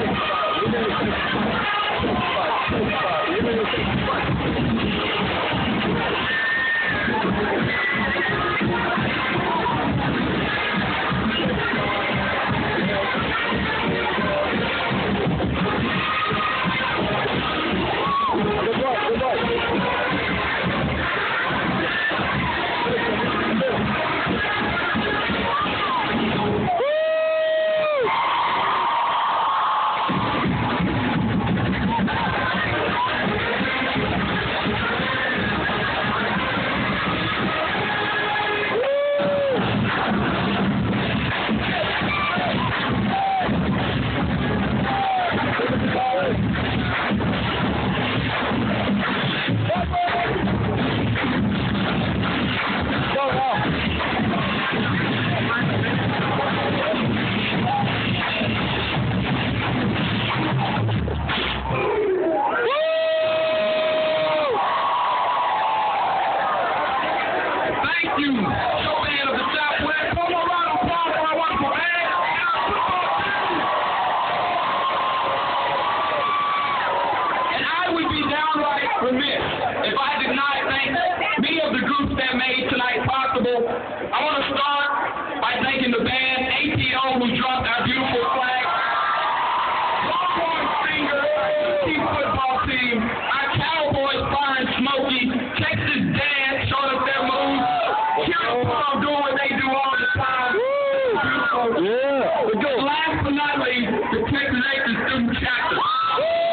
Thank you. thank you. And I would be downright remiss if I did not thank of the groups that made tonight possible. I want to start by thanking the band ATO who dropped Yeah. But last but not least, the Texas Instruments student chapter.